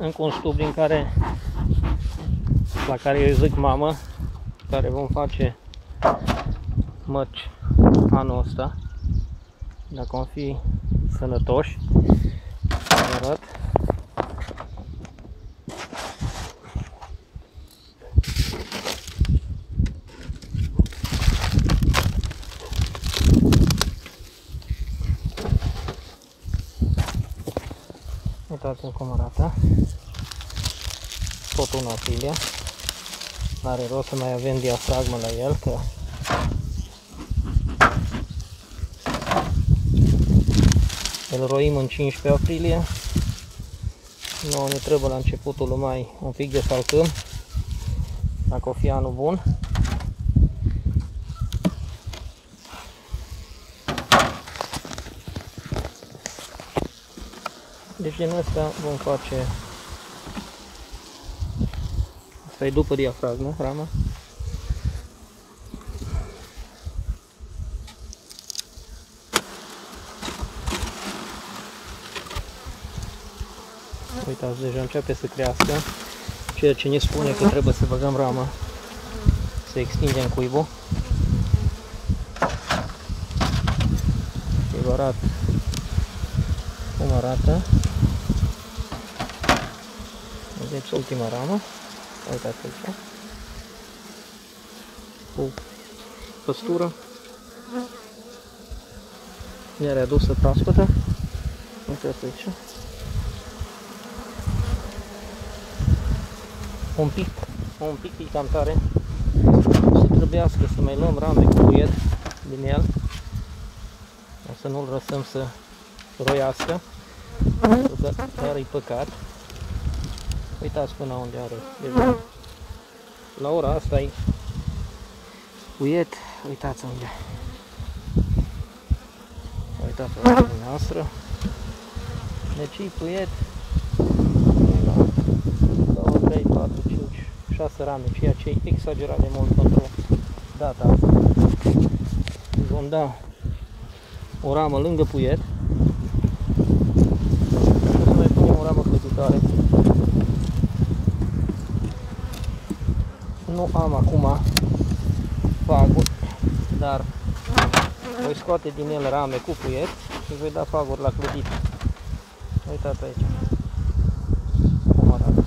încă un stub din care la care eu îi zic mamă, care vom face mărci anul ăsta. Dacă vom fi sănătoși, arăt. Uitați cum arată. Tot una filia. Are rost să mai avem diafragmă la el, că îl roim în 15 aprilie. Nu ne trebuie la începutul lui mai un pic de salcâm, dacă o fi anul bun. Deci din asta vom face Asta e după diafragmă, rama. Uitați, deja începe să crească, ceea ce ne spune că trebuie să băgăm rama, să extindem cuibul. Și vă arăt cum arată. Vedeți ultima ramă. Uitați aici. Cu păstură. Nereadusă proaspătă. Uitați aici. Un pic, un pic, pic cam tare. O să trebuiască să mai luăm rame cu puiet din el. O să nu-l lăsăm să roiască. Că chiar e păcat. Uitați până unde are. Deci, la ora asta e puiet. Uitați unde. Uitați la dumneavoastră. Deci e puiet. 2, 3, 4, 5, 6 rame, ceea ce e exagerat de mult pentru data asta. Vom da o ramă lângă puiet. Și să mai punem o ramă clătitoare. Nu am acum faguri, dar voi scoate din el rame cu puiet și voi da faguri la clădit. Uitați aici cum arată.